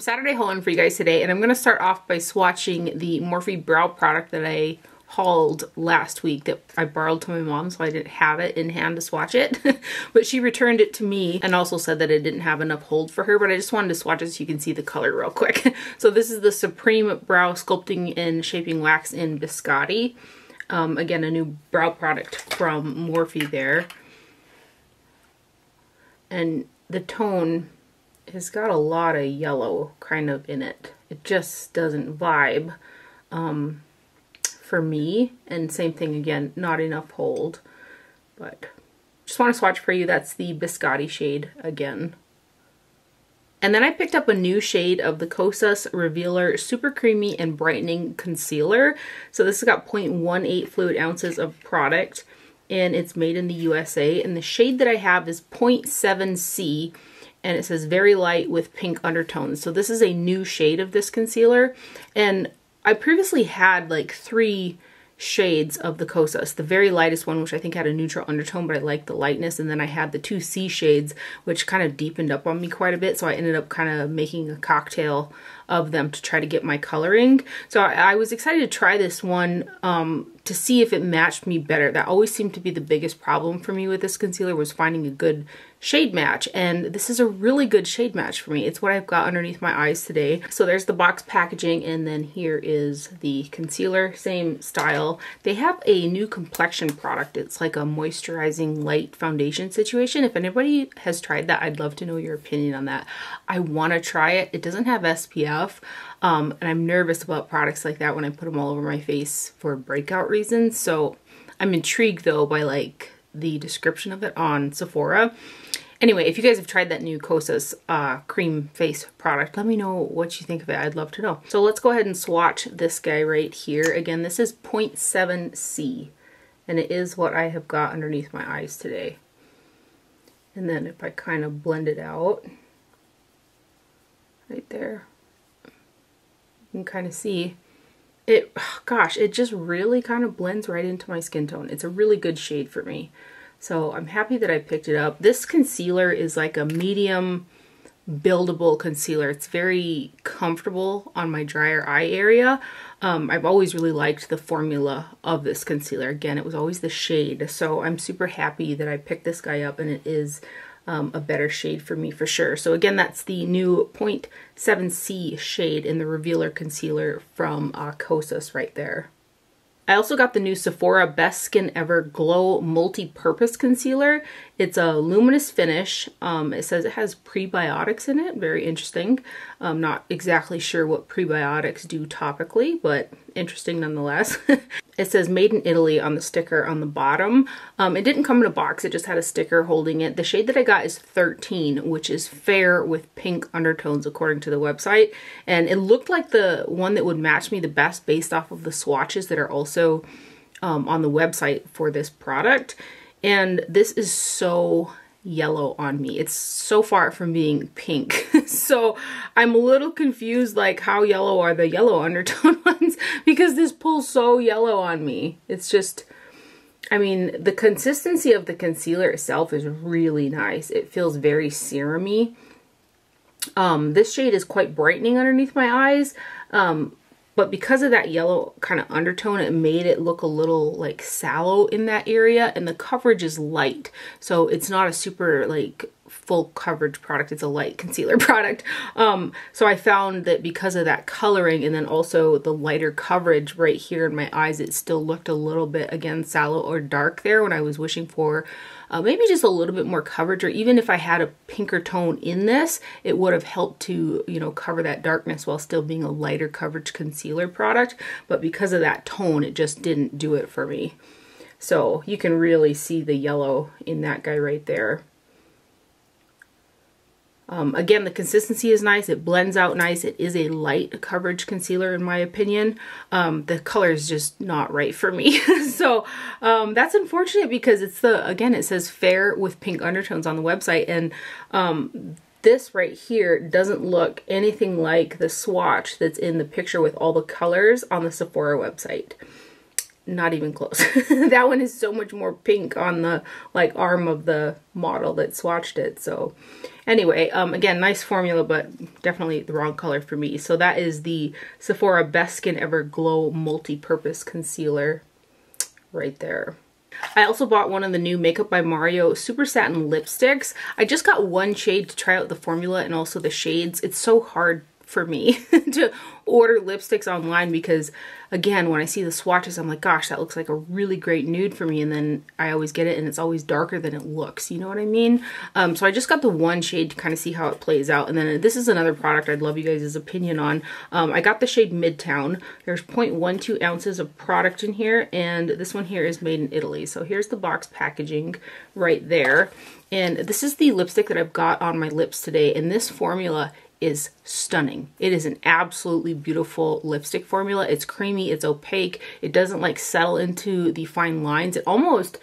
Saturday hauling for you guys today and I'm going to start off by swatching the Morphe brow product that I hauled last week that I borrowed to my mom so I didn't have it in hand to swatch it but she returned it to me and also said that it didn't have enough hold for her but I just wanted to swatch it so you can see the color real quick. so this is the Supreme Brow Sculpting and Shaping Wax in Biscotti. Um, again a new brow product from Morphe there and the tone has got a lot of yellow kind of in it. It just doesn't vibe um, for me. And same thing again, not enough hold. But just want to swatch for you. That's the Biscotti shade again. And then I picked up a new shade of the Kosas Revealer Super Creamy and Brightening Concealer. So this has got 0.18 fluid ounces of product and it's made in the USA. And the shade that I have is 0.7C and it says very light with pink undertones. So this is a new shade of this concealer. And I previously had like three shades of the Kosas. The very lightest one, which I think had a neutral undertone, but I liked the lightness. And then I had the two C shades, which kind of deepened up on me quite a bit. So I ended up kind of making a cocktail of them to try to get my coloring. So I, I was excited to try this one um, to see if it matched me better. That always seemed to be the biggest problem for me with this concealer was finding a good shade match and this is a really good shade match for me. It's what I've got underneath my eyes today. So there's the box packaging and then here is the concealer, same style. They have a new complexion product. It's like a moisturizing light foundation situation. If anybody has tried that, I'd love to know your opinion on that. I want to try it. It doesn't have SPF um, and I'm nervous about products like that when I put them all over my face for breakout reasons. So I'm intrigued though by like the description of it on Sephora. Anyway, if you guys have tried that new Kosas uh, cream face product, let me know what you think of it. I'd love to know. So let's go ahead and swatch this guy right here. Again, this is 0.7C, and it is what I have got underneath my eyes today. And then if I kind of blend it out, right there, can kind of see it, gosh, it just really kind of blends right into my skin tone. It's a really good shade for me. So I'm happy that I picked it up. This concealer is like a medium buildable concealer. It's very comfortable on my drier eye area. Um, I've always really liked the formula of this concealer. Again, it was always the shade. So I'm super happy that I picked this guy up and it is um, a better shade for me for sure. So again, that's the new 0.7C shade in the Revealer Concealer from uh, Kosas right there. I also got the new Sephora Best Skin Ever Glow Multi-Purpose Concealer. It's a luminous finish. Um, it says it has prebiotics in it. Very interesting. I'm not exactly sure what prebiotics do topically, but interesting nonetheless. it says made in Italy on the sticker on the bottom. Um, it didn't come in a box, it just had a sticker holding it. The shade that I got is 13, which is fair with pink undertones according to the website. And it looked like the one that would match me the best based off of the swatches that are also um, on the website for this product. And this is so yellow on me. It's so far from being pink. so I'm a little confused like how yellow are the yellow undertone ones because this pulls so yellow on me. It's just, I mean, the consistency of the concealer itself is really nice. It feels very serumy. Um, this shade is quite brightening underneath my eyes. Um, but because of that yellow kind of undertone, it made it look a little like sallow in that area and the coverage is light. So it's not a super like full coverage product. It's a light concealer product. Um, so I found that because of that coloring and then also the lighter coverage right here in my eyes, it still looked a little bit, again, sallow or dark there when I was wishing for uh, maybe just a little bit more coverage or even if I had a pinker tone in this, it would have helped to, you know, cover that darkness while still being a lighter coverage concealer product. But because of that tone, it just didn't do it for me. So you can really see the yellow in that guy right there. Um, again, the consistency is nice. It blends out nice. It is a light coverage concealer in my opinion. Um, the color is just not right for me. so um, that's unfortunate because it's the, again, it says fair with pink undertones on the website. And um, this right here doesn't look anything like the swatch that's in the picture with all the colors on the Sephora website. Not even close. that one is so much more pink on the like arm of the model that swatched it. So anyway, um, again, nice formula, but definitely the wrong color for me. So that is the Sephora Best Skin Ever Glow Multi-Purpose Concealer right there. I also bought one of the new Makeup by Mario Super Satin Lipsticks. I just got one shade to try out the formula and also the shades. It's so hard for me to order lipsticks online because again when I see the swatches I'm like gosh that looks like a really great nude for me. And then I always get it and it's always darker than it looks. You know what I mean? Um, so I just got the one shade to kind of see how it plays out. And then this is another product I'd love you guys' opinion on. Um, I got the shade Midtown. There's 0.12 ounces of product in here and this one here is made in Italy. So here's the box packaging right there. And this is the lipstick that I've got on my lips today. And this formula is stunning. It is an absolutely beautiful lipstick formula. It's creamy, it's opaque, it doesn't like settle into the fine lines. It almost,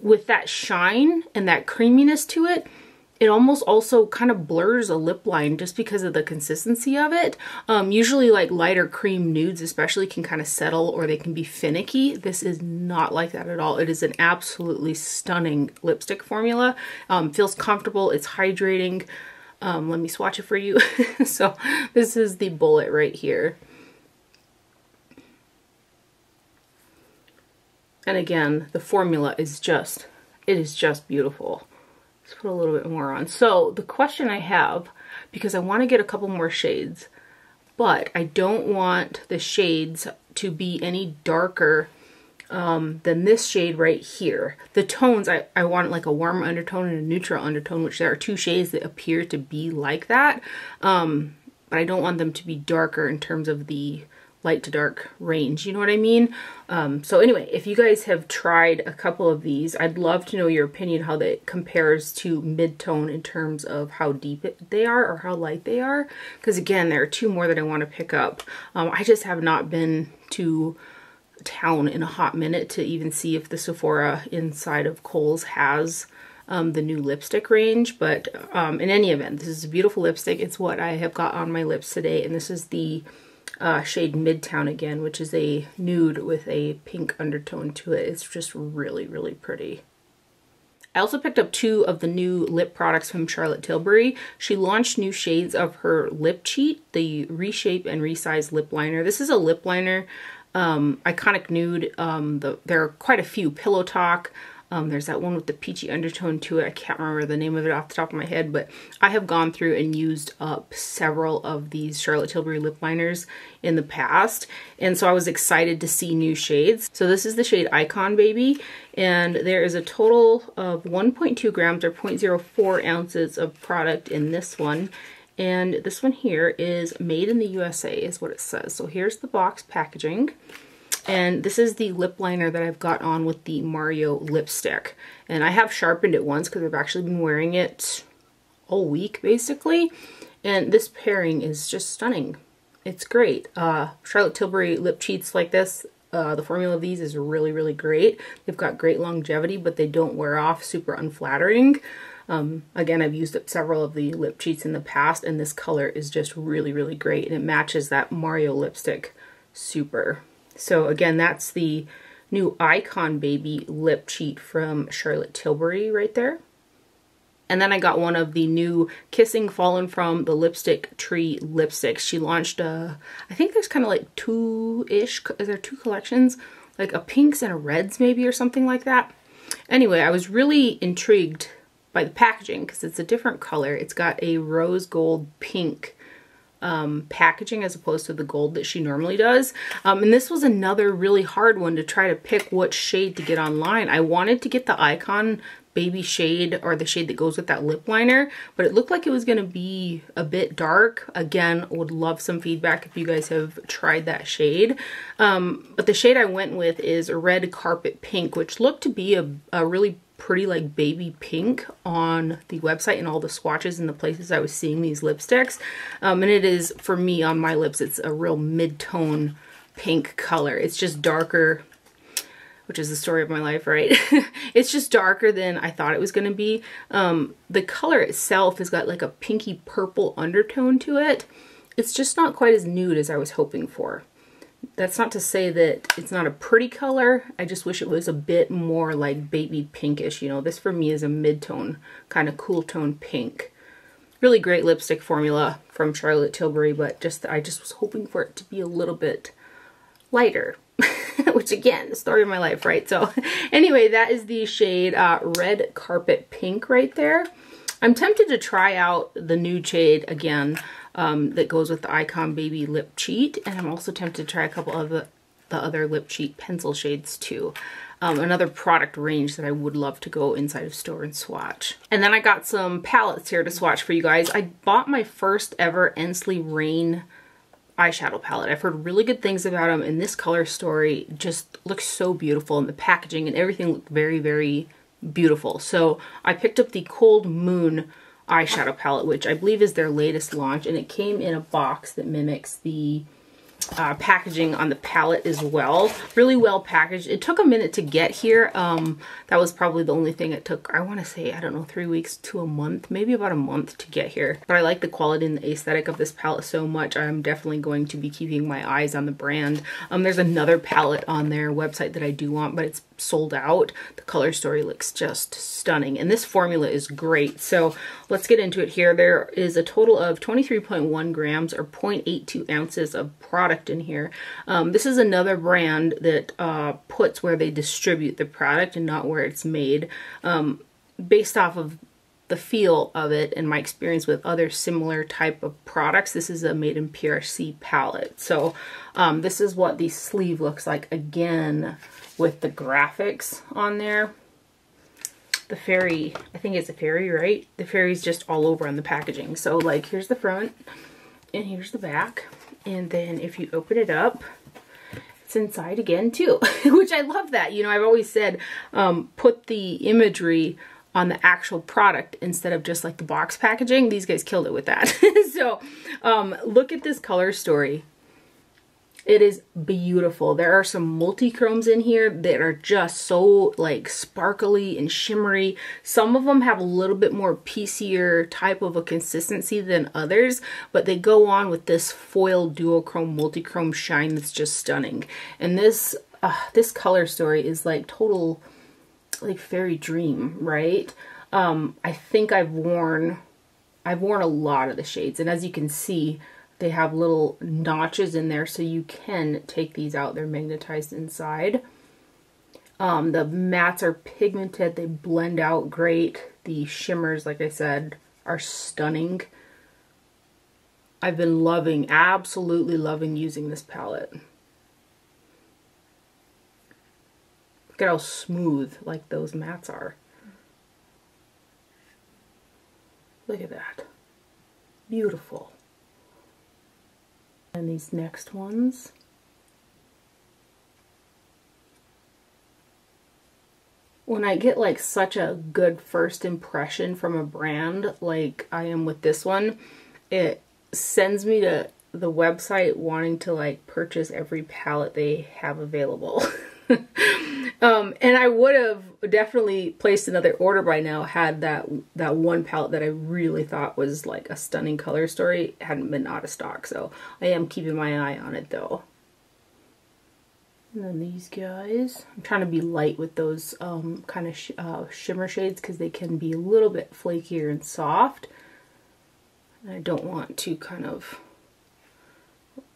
with that shine and that creaminess to it, it almost also kind of blurs a lip line just because of the consistency of it. Um, usually like lighter cream nudes especially can kind of settle or they can be finicky. This is not like that at all. It is an absolutely stunning lipstick formula. Um, feels comfortable, it's hydrating. Um, let me swatch it for you. so this is the bullet right here. And again, the formula is just, it is just beautiful. Let's put a little bit more on. So the question I have, because I want to get a couple more shades, but I don't want the shades to be any darker um, than this shade right here. The tones, I, I want like a warm undertone and a neutral undertone, which there are two shades that appear to be like that. Um, but I don't want them to be darker in terms of the light to dark range. You know what I mean? Um, so anyway, if you guys have tried a couple of these, I'd love to know your opinion how that compares to Midtown in terms of how deep it, they are or how light they are. Because again, there are two more that I want to pick up. Um, I just have not been to town in a hot minute to even see if the Sephora inside of Kohl's has um, the new lipstick range. But um, in any event, this is a beautiful lipstick. It's what I have got on my lips today. And this is the uh, shade Midtown again, which is a nude with a pink undertone to it. It's just really, really pretty. I also picked up two of the new lip products from Charlotte Tilbury. She launched new shades of her lip cheat, the Reshape and Resize lip liner. This is a lip liner um, Iconic Nude. Um, the, there are quite a few. Pillow Talk. Um, there's that one with the peachy undertone to it. I can't remember the name of it off the top of my head, but I have gone through and used up several of these Charlotte Tilbury lip liners in the past. And so I was excited to see new shades. So this is the shade Icon Baby. And there is a total of 1.2 grams or 0.04 ounces of product in this one. And this one here is made in the USA is what it says. So here's the box packaging. And this is the lip liner that I've got on with the Mario lipstick. And I have sharpened it once because I've actually been wearing it all week basically. And this pairing is just stunning. It's great. Uh, Charlotte Tilbury lip cheats like this, uh, the formula of these is really, really great. They've got great longevity, but they don't wear off super unflattering. Um, again, I've used up several of the lip cheats in the past, and this color is just really, really great, and it matches that Mario lipstick super. So again, that's the new Icon Baby lip cheat from Charlotte Tilbury right there. And then I got one of the new Kissing Fallen From the Lipstick Tree lipsticks. She launched a, I think there's kind of like two-ish, is there two collections? Like a pinks and a reds maybe or something like that. Anyway, I was really intrigued by the packaging because it's a different color. It's got a rose gold pink um, packaging as opposed to the gold that she normally does. Um, and this was another really hard one to try to pick what shade to get online. I wanted to get the Icon baby shade or the shade that goes with that lip liner, but it looked like it was going to be a bit dark. Again, would love some feedback if you guys have tried that shade. Um, but the shade I went with is Red Carpet Pink, which looked to be a, a really pretty like baby pink on the website and all the swatches and the places I was seeing these lipsticks. Um, and it is, for me, on my lips, it's a real mid-tone pink color. It's just darker, which is the story of my life, right? it's just darker than I thought it was going to be. Um, the color itself has got like a pinky purple undertone to it. It's just not quite as nude as I was hoping for. That's not to say that it's not a pretty color. I just wish it was a bit more like baby pinkish. You know, this for me is a mid-tone, kind of cool tone pink. Really great lipstick formula from Charlotte Tilbury, but just I just was hoping for it to be a little bit lighter. Which again, story of my life, right? So anyway, that is the shade uh, Red Carpet Pink right there. I'm tempted to try out the nude shade again um, that goes with the Icon Baby Lip Cheat. And I'm also tempted to try a couple of the, the other Lip Cheat pencil shades too. Um, another product range that I would love to go inside of store and swatch. And then I got some palettes here to swatch for you guys. I bought my first ever Ensley Reign eyeshadow palette. I've heard really good things about them and this color story just looks so beautiful and the packaging and everything looked very, very beautiful. So I picked up the Cold Moon eyeshadow palette, which I believe is their latest launch, and it came in a box that mimics the uh, packaging on the palette as well. Really well packaged. It took a minute to get here. Um, that was probably the only thing it took, I want to say, I don't know, three weeks to a month, maybe about a month to get here. But I like the quality and the aesthetic of this palette so much. I'm definitely going to be keeping my eyes on the brand. Um, there's another palette on their website that I do want, but it's sold out. The color story looks just stunning. And this formula is great. So let's get into it here. There is a total of 23.1 grams or 0.82 ounces of product in here. Um, this is another brand that uh, puts where they distribute the product and not where it's made. Um, based off of the feel of it and my experience with other similar type of products. This is a made in PRC palette. So um, this is what the sleeve looks like again with the graphics on there. The fairy, I think it's a fairy, right? The fairy's just all over on the packaging. So like here's the front and here's the back. And then if you open it up, it's inside again too, which I love that. You know, I've always said um, put the imagery on the actual product instead of just like the box packaging. These guys killed it with that. so um, look at this color story. It is beautiful. There are some multi-chromes in here that are just so like sparkly and shimmery. Some of them have a little bit more piecier type of a consistency than others, but they go on with this foil duochrome multi-chrome shine that's just stunning. And this uh, this color story is like total like fairy dream, right? Um, I think I've worn I've worn a lot of the shades and as you can see they have little notches in there so you can take these out. They're magnetized inside. Um, the mattes are pigmented. They blend out great. The shimmers, like I said, are stunning. I've been loving, absolutely loving using this palette. Look at how smooth like those mattes are. Look at that. Beautiful. And these next ones. When I get like such a good first impression from a brand like I am with this one, it sends me to the website wanting to like purchase every palette they have available. um, and I would have definitely placed another order by now had that that one palette that I really thought was like a stunning color story hadn't been out of stock. So I am keeping my eye on it though. And then these guys, I'm trying to be light with those um, kind of sh uh, shimmer shades because they can be a little bit flakier and soft. And I don't want to kind of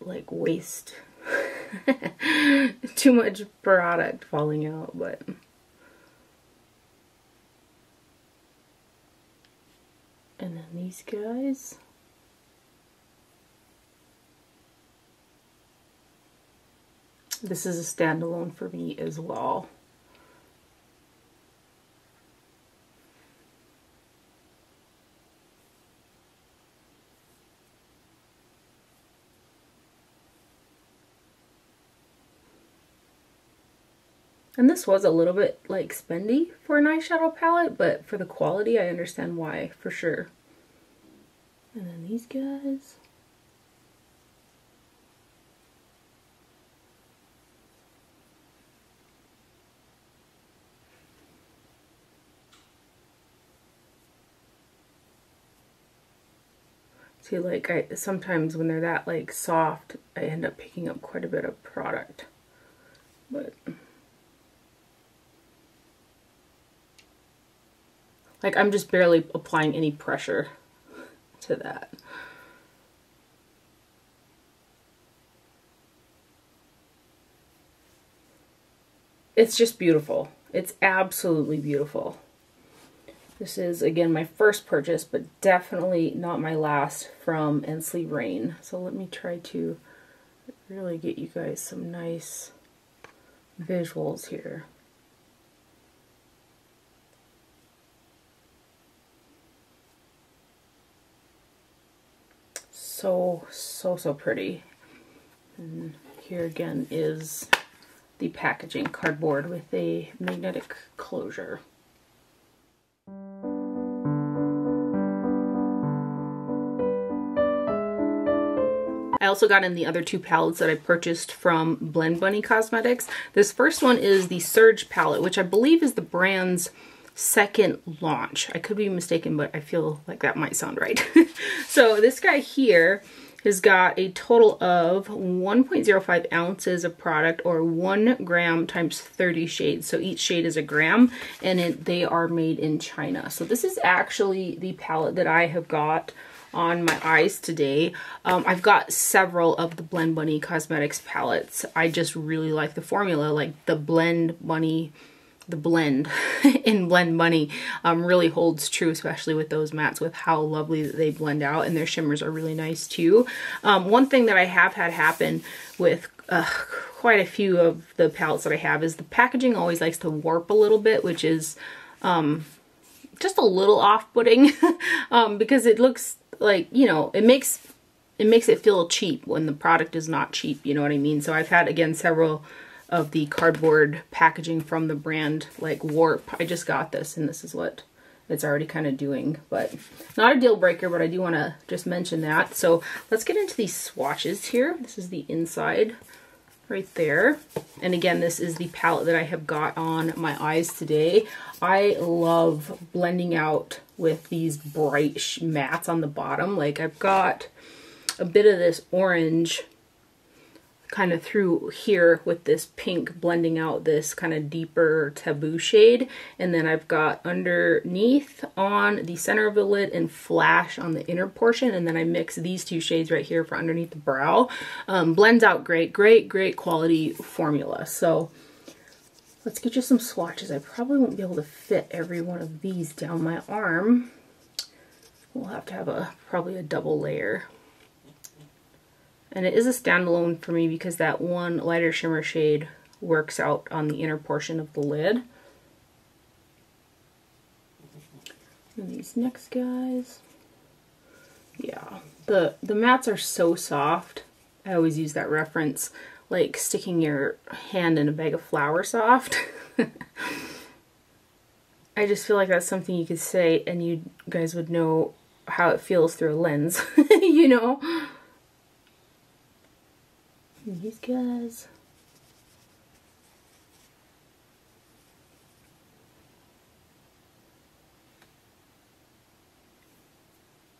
like waste too much product falling out, but... And then these guys. This is a standalone for me as well. And this was a little bit like spendy for an eyeshadow palette, but for the quality, I understand why for sure. And then these guys. See, like, I sometimes when they're that, like, soft, I end up picking up quite a bit of product. But... Like, I'm just barely applying any pressure to that. It's just beautiful. It's absolutely beautiful. This is, again, my first purchase, but definitely not my last from Ensley Reign. So let me try to really get you guys some nice visuals here. So, so, so pretty. And here again is the packaging cardboard with a magnetic closure. I also got in the other two palettes that I purchased from Blend Bunny Cosmetics. This first one is the Surge palette, which I believe is the brand's second launch. I could be mistaken, but I feel like that might sound right. so this guy here has got a total of 1.05 ounces of product or 1 gram times 30 shades. So each shade is a gram and it, they are made in China. So this is actually the palette that I have got on my eyes today. Um, I've got several of the Blend Bunny Cosmetics palettes. I just really like the formula, like the Blend Bunny the blend in Blend Bunny um, really holds true, especially with those mattes, with how lovely they blend out, and their shimmers are really nice too. Um, one thing that I have had happen with uh, quite a few of the palettes that I have is the packaging always likes to warp a little bit, which is um, just a little off-putting um, because it looks like, you know, it makes it makes it feel cheap when the product is not cheap, you know what I mean? So I've had, again, several of the cardboard packaging from the brand like Warp. I just got this and this is what it's already kind of doing, but not a deal breaker, but I do want to just mention that. So let's get into these swatches here. This is the inside right there. And again, this is the palette that I have got on my eyes today. I love blending out with these bright mattes on the bottom. Like I've got a bit of this orange kind of through here with this pink blending out this kind of deeper taboo shade. And then I've got underneath on the center of the lid and flash on the inner portion. And then I mix these two shades right here for underneath the brow. Um, blends out great great great quality formula. So let's get you some swatches. I probably won't be able to fit every one of these down my arm. We'll have to have a probably a double layer and it is a standalone for me because that one lighter shimmer shade works out on the inner portion of the lid. And these next guys. Yeah, the, the mats are so soft. I always use that reference, like sticking your hand in a bag of flour soft. I just feel like that's something you could say and you guys would know how it feels through a lens, you know? These guys.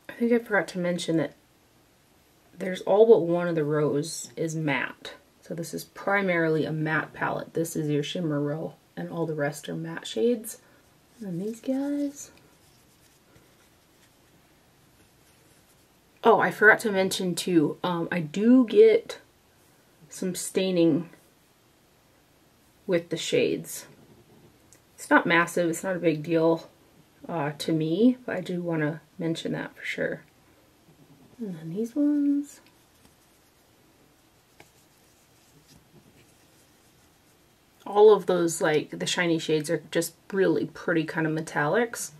I think I forgot to mention that there's all but one of the rows is matte. So this is primarily a matte palette. This is your shimmer row and all the rest are matte shades. And these guys. Oh, I forgot to mention too, um, I do get some staining with the shades. It's not massive, it's not a big deal uh, to me, but I do want to mention that for sure. And then these ones. All of those, like, the shiny shades are just really pretty kind of metallics.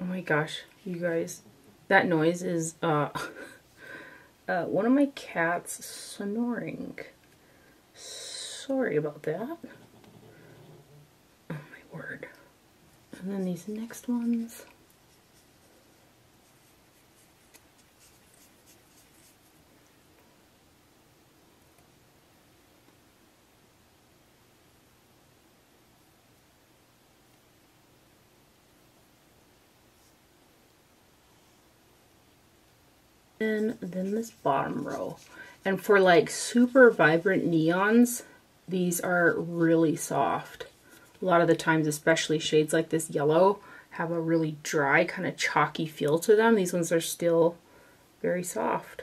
Oh my gosh, you guys. That noise is, uh, uh, one of my cats snoring. Sorry about that. Oh my word. And then these next ones. And then this bottom row. And for like super vibrant neons, these are really soft. A lot of the times, especially shades like this yellow, have a really dry, kind of chalky feel to them. These ones are still very soft.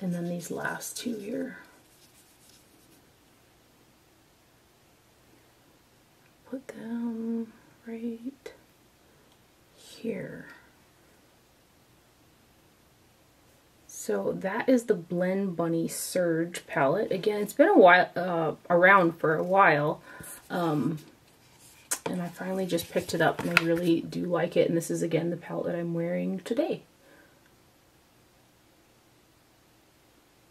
And then these last two here. Put them right here. So that is the Blend Bunny Surge palette. Again, it's been a while uh, around for a while. Um, and I finally just picked it up and I really do like it. And this is again the palette that I'm wearing today.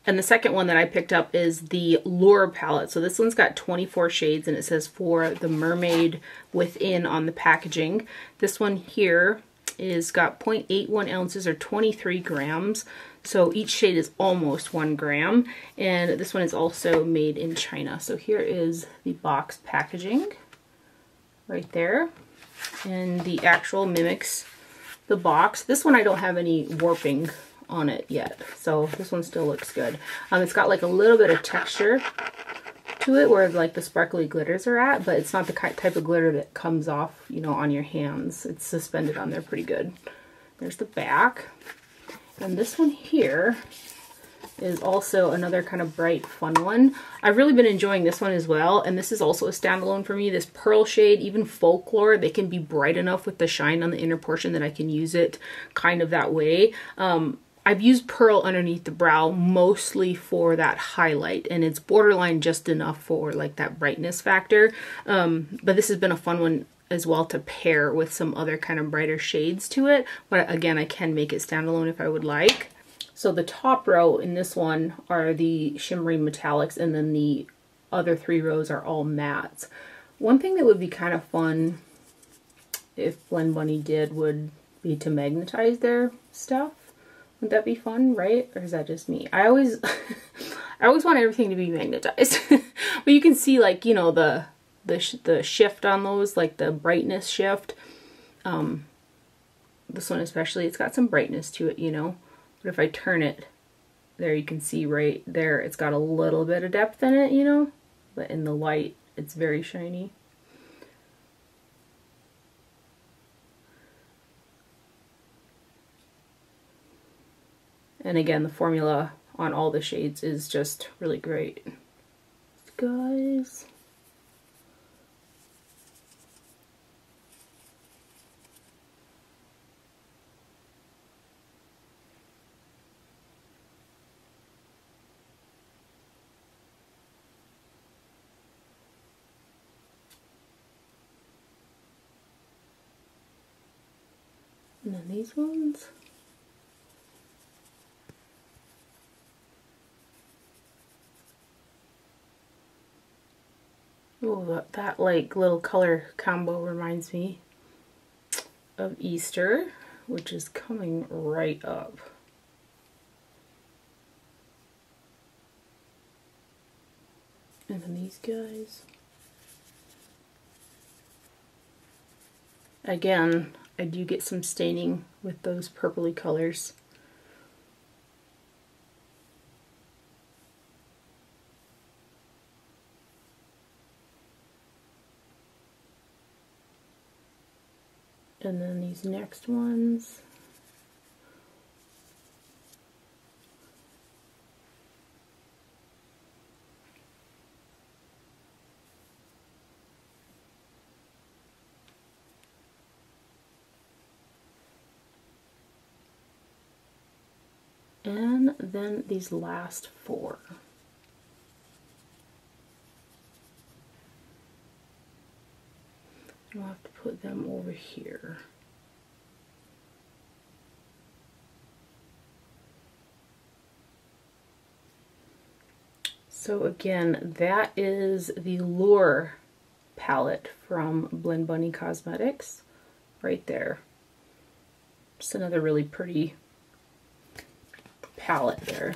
And the second one that I picked up is the Lure palette. So this one's got 24 shades and it says for the mermaid within on the packaging. This one here is got 0.81 ounces or 23 grams. So each shade is almost one gram. And this one is also made in China. So here is the box packaging right there. And the actual mimics the box. This one I don't have any warping on it yet. So this one still looks good. Um, it's got like a little bit of texture to it where like the sparkly glitters are at, but it's not the type of glitter that comes off, you know, on your hands. It's suspended on there pretty good. There's the back. And this one here is also another kind of bright, fun one. I've really been enjoying this one as well, and this is also a standalone for me. This Pearl shade, even Folklore, they can be bright enough with the shine on the inner portion that I can use it kind of that way. Um, I've used Pearl underneath the brow mostly for that highlight and it's borderline just enough for like that brightness factor. Um, but this has been a fun one as well to pair with some other kind of brighter shades to it. But again, I can make it standalone if I would like. So the top row in this one are the shimmery metallics and then the other three rows are all mattes. One thing that would be kind of fun if Blend Bunny did would be to magnetize their stuff. Would that be fun, right? Or is that just me? I always, I always want everything to be magnetized. but you can see like, you know, the, the, sh the shift on those, like the brightness shift. Um, this one especially, it's got some brightness to it, you know. But if I turn it, there you can see right there, it's got a little bit of depth in it, you know. But in the light, it's very shiny. And again, the formula on all the shades is just really great. Guys. And then these ones. Oh, that, that like little color combo reminds me of Easter, which is coming right up. And then these guys. Again, I do get some staining with those purpley colors. And then these next ones. And then these last four. I'll have to put them over here. So again, that is the Lure palette from Blend Bunny Cosmetics right there. Just another really pretty palette there.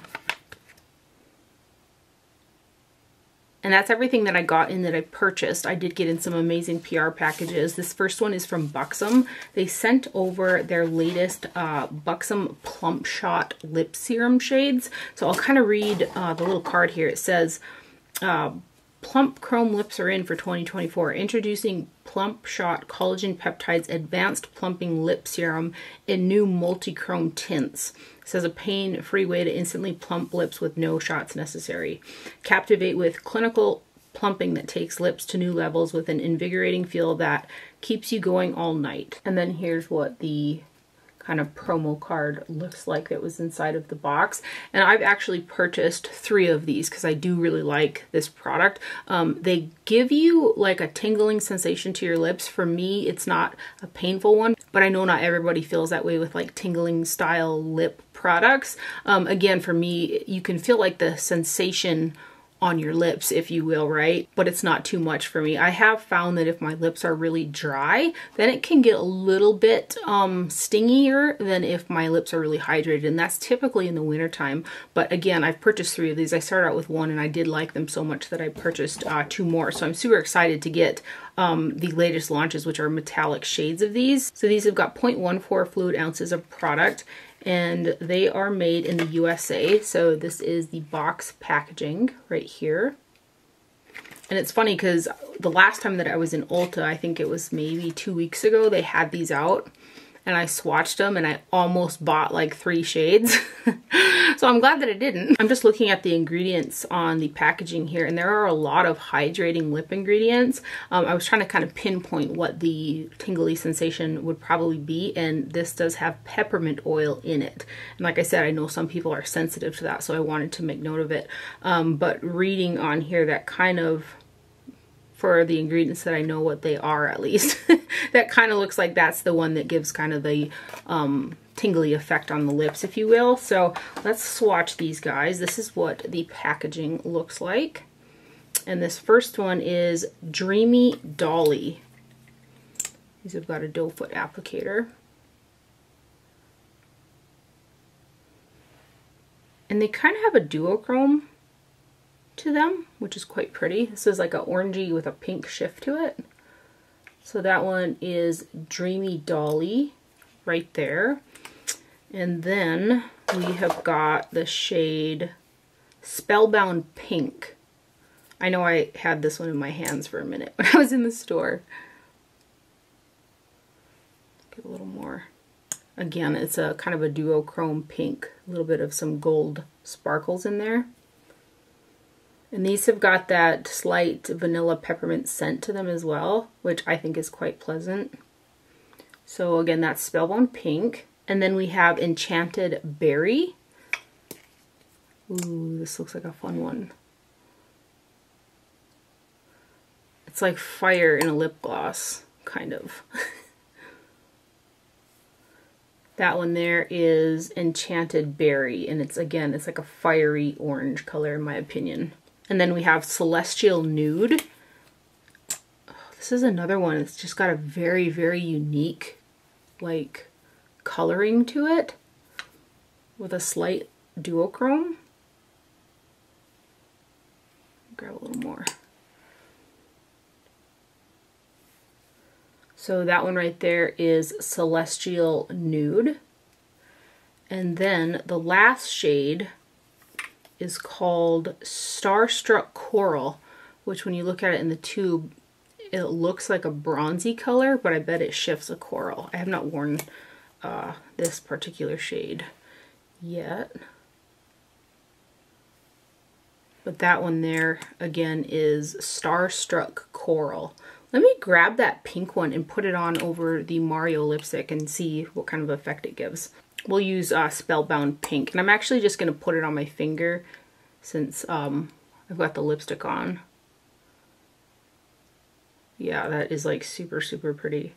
And that's everything that I got in that I purchased. I did get in some amazing PR packages. This first one is from Buxom. They sent over their latest uh, Buxom Plump Shot Lip Serum shades. So I'll kind of read uh, the little card here. It says, uh, Plump Chrome Lips are in for 2024. Introducing Plump Shot Collagen Peptides Advanced Plumping Lip Serum in new multi-chrome tints. Says a pain-free way to instantly plump lips with no shots necessary. Captivate with clinical plumping that takes lips to new levels with an invigorating feel that keeps you going all night. And then here's what the kind of promo card looks like that was inside of the box. And I've actually purchased three of these because I do really like this product. Um, they give you like a tingling sensation to your lips. For me, it's not a painful one, but I know not everybody feels that way with like tingling style lip products. Um, again, for me, you can feel like the sensation on your lips, if you will, right? But it's not too much for me. I have found that if my lips are really dry, then it can get a little bit um, stingier than if my lips are really hydrated. And that's typically in the wintertime. But again, I've purchased three of these. I started out with one and I did like them so much that I purchased uh, two more. So I'm super excited to get um, the latest launches, which are metallic shades of these. So these have got 0.14 fluid ounces of product and they are made in the USA. So this is the box packaging right here. And it's funny because the last time that I was in Ulta, I think it was maybe two weeks ago, they had these out and I swatched them and I almost bought like three shades. so I'm glad that I didn't. I'm just looking at the ingredients on the packaging here and there are a lot of hydrating lip ingredients. Um, I was trying to kind of pinpoint what the tingly sensation would probably be and this does have peppermint oil in it. And like I said, I know some people are sensitive to that so I wanted to make note of it. Um, but reading on here that kind of for the ingredients that I know what they are at least. that kind of looks like that's the one that gives kind of the um, tingly effect on the lips, if you will. So let's swatch these guys. This is what the packaging looks like. And this first one is Dreamy Dolly. These have got a doe foot applicator. And they kind of have a duochrome to them, which is quite pretty. This is like a orangey with a pink shift to it. So that one is Dreamy Dolly right there. And then we have got the shade Spellbound Pink. I know I had this one in my hands for a minute when I was in the store. Get a little more. Again, it's a kind of a duochrome pink. A little bit of some gold sparkles in there. And these have got that slight vanilla peppermint scent to them as well, which I think is quite pleasant. So again, that's Spellbound Pink. And then we have Enchanted Berry. Ooh, this looks like a fun one. It's like fire in a lip gloss, kind of. that one there is Enchanted Berry, and it's, again, it's like a fiery orange color in my opinion. And then we have Celestial Nude. Oh, this is another one. It's just got a very, very unique, like, coloring to it with a slight duochrome. Grab a little more. So that one right there is Celestial Nude. And then the last shade is called Starstruck Coral, which when you look at it in the tube, it looks like a bronzy color, but I bet it shifts a coral. I have not worn uh, this particular shade yet. But that one there, again, is Starstruck Coral. Let me grab that pink one and put it on over the Mario lipstick and see what kind of effect it gives we'll use uh, Spellbound Pink. And I'm actually just going to put it on my finger since um, I've got the lipstick on. Yeah, that is like super, super pretty.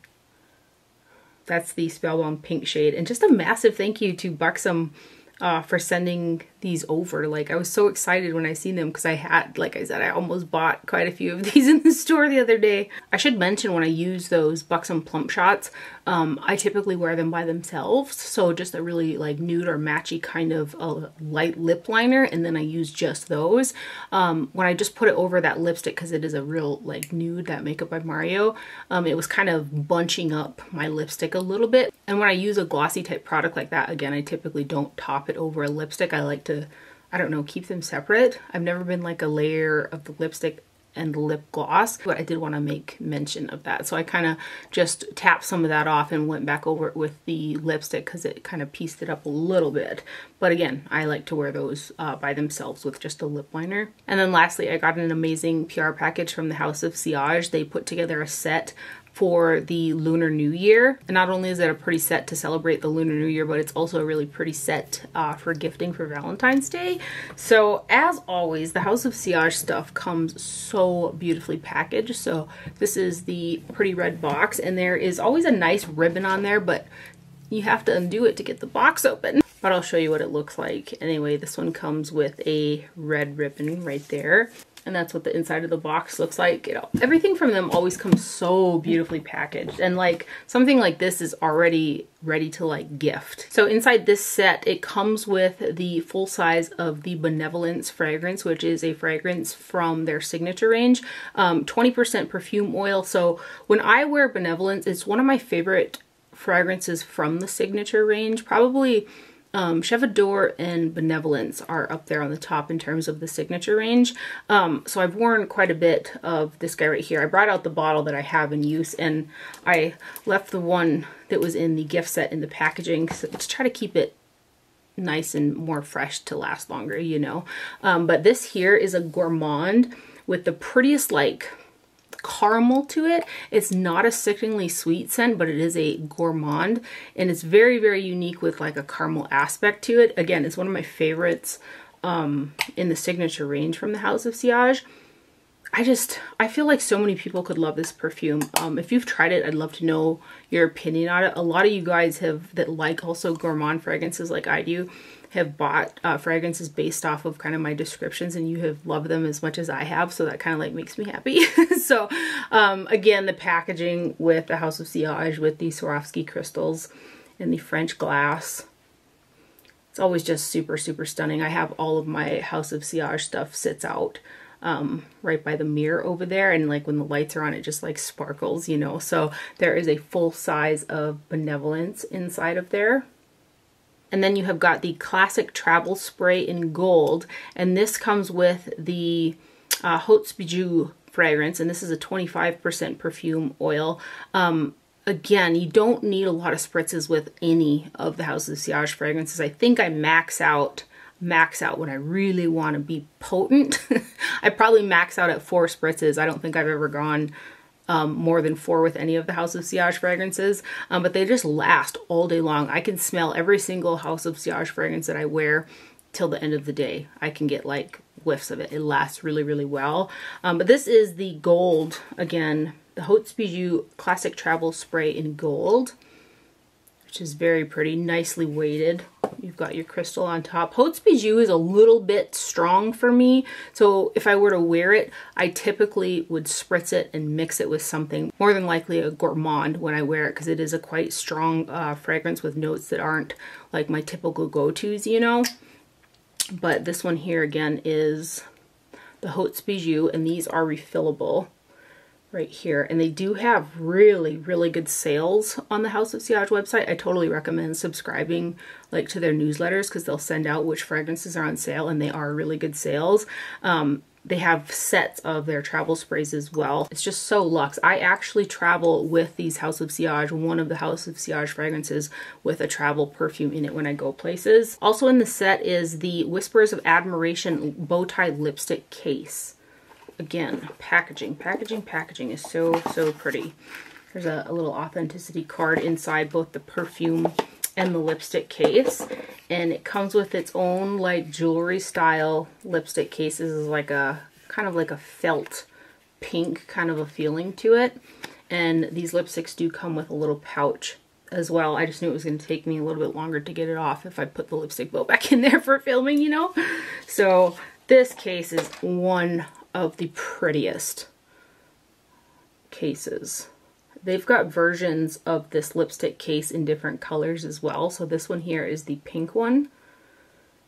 That's the Spellbound Pink shade. And just a massive thank you to Buxom uh, for sending these over. Like I was so excited when I seen them because I had, like I said, I almost bought quite a few of these in the store the other day. I should mention when I use those Buxom Plump Shots, um, I typically wear them by themselves. So just a really like nude or matchy kind of a light lip liner and then I use just those. Um, when I just put it over that lipstick because it is a real like nude, that Makeup by Mario, um, it was kind of bunching up my lipstick a little bit. And when I use a glossy type product like that, again, I typically don't top it over a lipstick. I like to, I don't know, keep them separate. I've never been like a layer of the lipstick and lip gloss, but I did want to make mention of that. So I kind of just tapped some of that off and went back over it with the lipstick because it kind of pieced it up a little bit. But again, I like to wear those uh, by themselves with just a lip liner. And then lastly, I got an amazing PR package from the House of Sillage. They put together a set for the Lunar New Year. And not only is it a pretty set to celebrate the Lunar New Year, but it's also a really pretty set uh, for gifting for Valentine's Day. So as always, the House of Sillage stuff comes so beautifully packaged. So this is the pretty red box and there is always a nice ribbon on there, but you have to undo it to get the box open. But I'll show you what it looks like. Anyway, this one comes with a red ribbon right there and that's what the inside of the box looks like. You know, everything from them always comes so beautifully packaged and like something like this is already ready to like gift. So inside this set, it comes with the full size of the Benevolence fragrance, which is a fragrance from their signature range, 20% um, perfume oil. So when I wear Benevolence, it's one of my favorite fragrances from the signature range, probably um, Chef Adore and Benevolence are up there on the top in terms of the signature range. Um, so I've worn quite a bit of this guy right here. I brought out the bottle that I have in use and I left the one that was in the gift set in the packaging to try to keep it nice and more fresh to last longer, you know. Um, but this here is a gourmand with the prettiest like caramel to it. It's not a sickeningly sweet scent, but it is a gourmand and it's very, very unique with like a caramel aspect to it. Again, it's one of my favorites um, in the signature range from the House of Sillage. I just, I feel like so many people could love this perfume. Um, if you've tried it, I'd love to know your opinion on it. A lot of you guys have, that like also gourmand fragrances like I do, have bought uh, fragrances based off of kind of my descriptions and you have loved them as much as I have. So that kind of like makes me happy. so um, again, the packaging with the House of Sillage with the Swarovski crystals and the French glass. It's always just super, super stunning. I have all of my House of Sillage stuff sits out um, right by the mirror over there and like when the lights are on it just like sparkles you know so there is a full size of benevolence inside of there and then you have got the classic travel spray in gold. And this comes with the uh, Hautes Bijoux fragrance. And this is a 25% perfume oil. Um, again, you don't need a lot of spritzes with any of the House of Sillage fragrances. I think I max out max out when I really want to be potent. I probably max out at four spritzes. I don't think I've ever gone um, more than four with any of the House of Sillage fragrances, um, but they just last all day long. I can smell every single House of Sillage fragrance that I wear till the end of the day. I can get like whiffs of it. It lasts really, really well. Um, but this is the gold, again, the Hautes Bijoux Classic Travel Spray in gold which is very pretty, nicely weighted. You've got your crystal on top. Hautes Bijoux is a little bit strong for me, so if I were to wear it, I typically would spritz it and mix it with something, more than likely a gourmand when I wear it, because it is a quite strong uh, fragrance with notes that aren't like my typical go-tos, you know? But this one here, again, is the Hautes Bijoux, and these are refillable right here. And they do have really, really good sales on the House of Sillage website. I totally recommend subscribing like to their newsletters because they'll send out which fragrances are on sale and they are really good sales. Um, they have sets of their travel sprays as well. It's just so luxe. I actually travel with these House of Sillage, one of the House of Sillage fragrances with a travel perfume in it when I go places. Also in the set is the Whispers of Admiration bow tie lipstick case again, packaging, packaging, packaging is so, so pretty. There's a, a, little authenticity card inside both the perfume and the lipstick case. And it comes with its own like jewelry style lipstick case. This is like a, kind of like a felt pink kind of a feeling to it. And these lipsticks do come with a little pouch as well. I just knew it was going to take me a little bit longer to get it off if I put the lipstick bow back in there for filming, you know? So this case is one of the prettiest cases. They've got versions of this lipstick case in different colors as well. So this one here is the pink one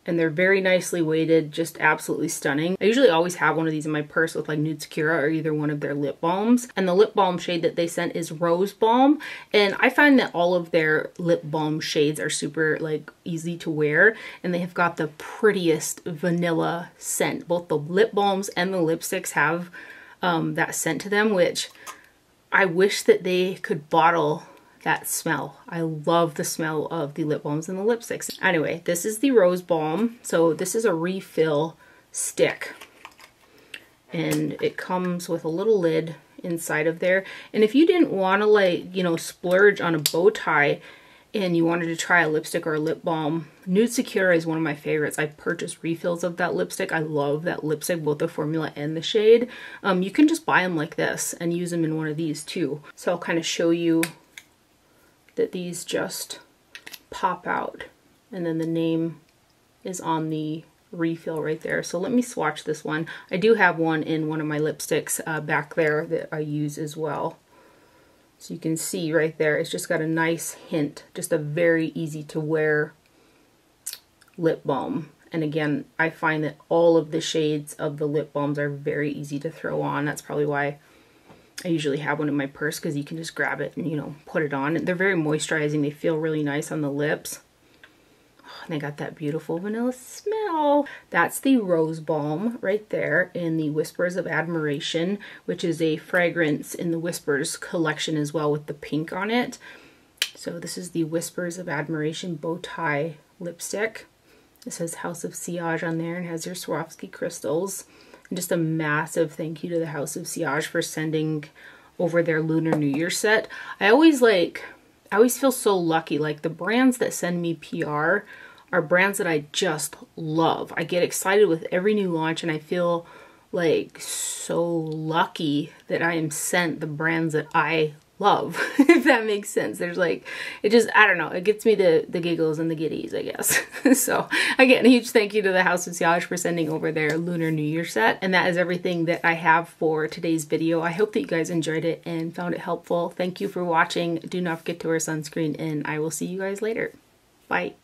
and they're very nicely weighted, just absolutely stunning. I usually always have one of these in my purse with like Nude Sakura or either one of their lip balms. And the lip balm shade that they sent is Rose Balm. And I find that all of their lip balm shades are super like easy to wear. And they have got the prettiest vanilla scent. Both the lip balms and the lipsticks have um, that scent to them, which I wish that they could bottle that smell. I love the smell of the lip balms and the lipsticks. Anyway, this is the Rose Balm. So this is a refill stick. And it comes with a little lid inside of there. And if you didn't want to like, you know, splurge on a bow tie and you wanted to try a lipstick or a lip balm, Nude Sakura is one of my favorites. I purchased refills of that lipstick. I love that lipstick, both the formula and the shade. Um, you can just buy them like this and use them in one of these too. So I'll kind of show you that these just pop out and then the name is on the refill right there. So let me swatch this one. I do have one in one of my lipsticks uh, back there that I use as well. So you can see right there, it's just got a nice hint, just a very easy to wear lip balm. And again, I find that all of the shades of the lip balms are very easy to throw on. That's probably why I usually have one in my purse because you can just grab it and, you know, put it on. They're very moisturizing. They feel really nice on the lips. Oh, they got that beautiful vanilla smell. That's the Rose Balm right there in the Whispers of Admiration, which is a fragrance in the Whispers collection as well with the pink on it. So this is the Whispers of Admiration bow tie lipstick. It says House of Sillage on there and has your Swarovski crystals. And just a massive thank you to the House of Sillage for sending over their Lunar New Year set. I always like, I always feel so lucky. Like the brands that send me PR are brands that I just love. I get excited with every new launch and I feel like so lucky that I am sent the brands that I love, if that makes sense. There's like, it just, I don't know, it gets me the, the giggles and the giddies, I guess. so again, a huge thank you to the House of Sillage for sending over their Lunar New Year set. And that is everything that I have for today's video. I hope that you guys enjoyed it and found it helpful. Thank you for watching. Do not forget to wear sunscreen and I will see you guys later. Bye.